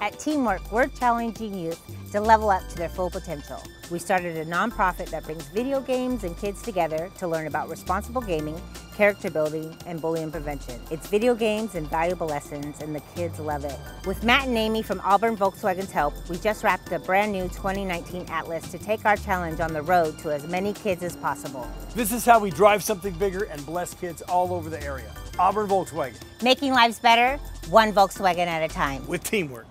At TeamWrk, we're challenging youth to level up to their full potential. We started a nonprofit that brings video games and kids together to learn about responsible gaming, character building, and bullying prevention. It's video games and valuable lessons, and the kids love it. With Matt and Amy from Auburn Volkswagen's help, we just wrapped a brand new 2019 Atlas to take our challenge on the road to as many kids as possible. This is how we drive something bigger and bless kids all over the area. Auburn Volkswagen. Making lives better, one Volkswagen at a time. With teamwork.